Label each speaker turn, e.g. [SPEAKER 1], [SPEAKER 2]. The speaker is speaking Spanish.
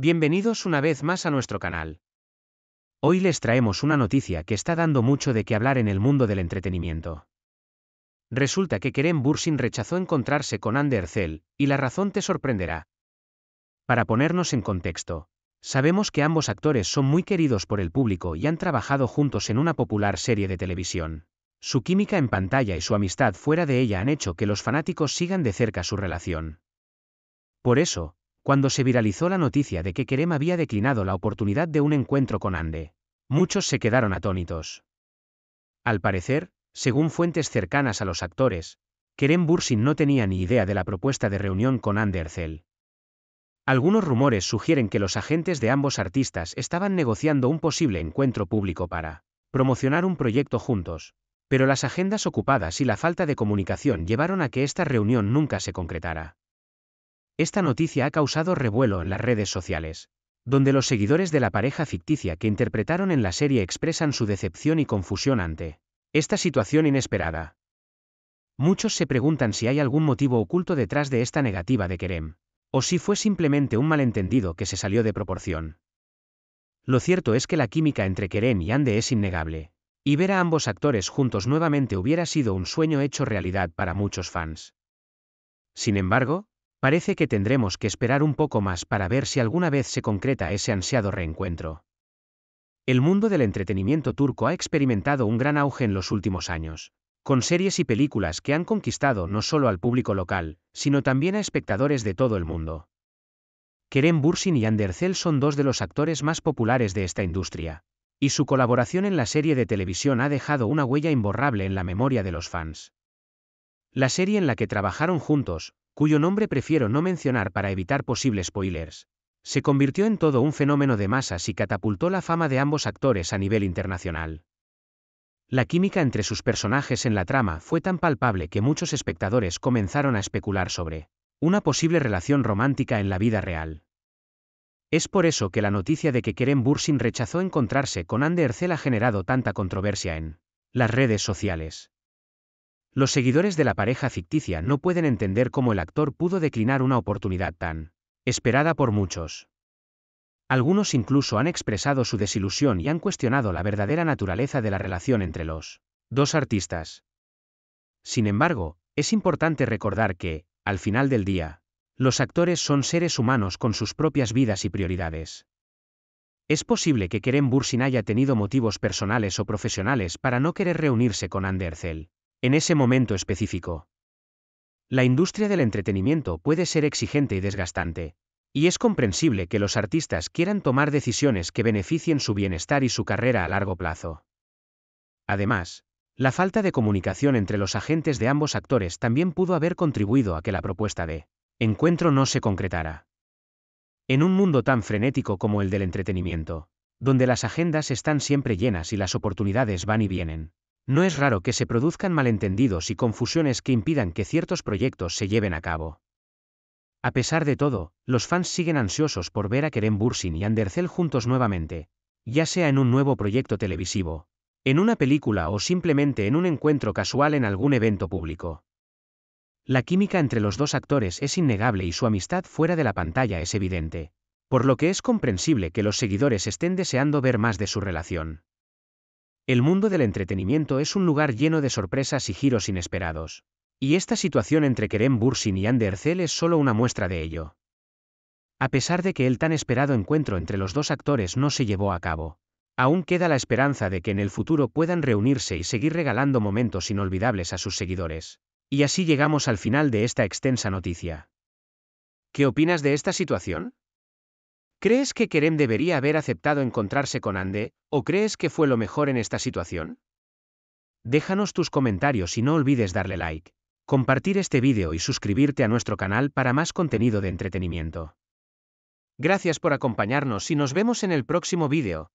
[SPEAKER 1] Bienvenidos una vez más a nuestro canal. Hoy les traemos una noticia que está dando mucho de qué hablar en el mundo del entretenimiento. Resulta que Kerem Bursin rechazó encontrarse con Ander Zell, y la razón te sorprenderá. Para ponernos en contexto, sabemos que ambos actores son muy queridos por el público y han trabajado juntos en una popular serie de televisión. Su química en pantalla y su amistad fuera de ella han hecho que los fanáticos sigan de cerca su relación. Por eso, cuando se viralizó la noticia de que Kerem había declinado la oportunidad de un encuentro con Ande. Muchos se quedaron atónitos. Al parecer, según fuentes cercanas a los actores, Kerem Bursin no tenía ni idea de la propuesta de reunión con Ande Ercel. Algunos rumores sugieren que los agentes de ambos artistas estaban negociando un posible encuentro público para promocionar un proyecto juntos, pero las agendas ocupadas y la falta de comunicación llevaron a que esta reunión nunca se concretara. Esta noticia ha causado revuelo en las redes sociales, donde los seguidores de la pareja ficticia que interpretaron en la serie expresan su decepción y confusión ante esta situación inesperada. Muchos se preguntan si hay algún motivo oculto detrás de esta negativa de Kerem, o si fue simplemente un malentendido que se salió de proporción. Lo cierto es que la química entre Kerem y Ande es innegable, y ver a ambos actores juntos nuevamente hubiera sido un sueño hecho realidad para muchos fans. Sin embargo, Parece que tendremos que esperar un poco más para ver si alguna vez se concreta ese ansiado reencuentro. El mundo del entretenimiento turco ha experimentado un gran auge en los últimos años, con series y películas que han conquistado no solo al público local, sino también a espectadores de todo el mundo. Kerem Bursin y Andercel son dos de los actores más populares de esta industria, y su colaboración en la serie de televisión ha dejado una huella imborrable en la memoria de los fans. La serie en la que trabajaron juntos, cuyo nombre prefiero no mencionar para evitar posibles spoilers, se convirtió en todo un fenómeno de masas y catapultó la fama de ambos actores a nivel internacional. La química entre sus personajes en la trama fue tan palpable que muchos espectadores comenzaron a especular sobre una posible relación romántica en la vida real. Es por eso que la noticia de que Kerem Bursin rechazó encontrarse con Ande Ercel ha generado tanta controversia en las redes sociales. Los seguidores de la pareja ficticia no pueden entender cómo el actor pudo declinar una oportunidad tan esperada por muchos. Algunos incluso han expresado su desilusión y han cuestionado la verdadera naturaleza de la relación entre los dos artistas. Sin embargo, es importante recordar que, al final del día, los actores son seres humanos con sus propias vidas y prioridades. Es posible que Kerem Bursin haya tenido motivos personales o profesionales para no querer reunirse con Andercel en ese momento específico. La industria del entretenimiento puede ser exigente y desgastante, y es comprensible que los artistas quieran tomar decisiones que beneficien su bienestar y su carrera a largo plazo. Además, la falta de comunicación entre los agentes de ambos actores también pudo haber contribuido a que la propuesta de encuentro no se concretara. En un mundo tan frenético como el del entretenimiento, donde las agendas están siempre llenas y las oportunidades van y vienen, no es raro que se produzcan malentendidos y confusiones que impidan que ciertos proyectos se lleven a cabo. A pesar de todo, los fans siguen ansiosos por ver a Kerem Bursin y Andercel juntos nuevamente, ya sea en un nuevo proyecto televisivo, en una película o simplemente en un encuentro casual en algún evento público. La química entre los dos actores es innegable y su amistad fuera de la pantalla es evidente, por lo que es comprensible que los seguidores estén deseando ver más de su relación. El mundo del entretenimiento es un lugar lleno de sorpresas y giros inesperados. Y esta situación entre Kerem Bursin y Ander Ercel es solo una muestra de ello. A pesar de que el tan esperado encuentro entre los dos actores no se llevó a cabo, aún queda la esperanza de que en el futuro puedan reunirse y seguir regalando momentos inolvidables a sus seguidores. Y así llegamos al final de esta extensa noticia. ¿Qué opinas de esta situación? ¿Crees que Kerem debería haber aceptado encontrarse con Ande, o crees que fue lo mejor en esta situación? Déjanos tus comentarios y no olvides darle like, compartir este vídeo y suscribirte a nuestro canal para más contenido de entretenimiento. Gracias por acompañarnos y nos vemos en el próximo vídeo.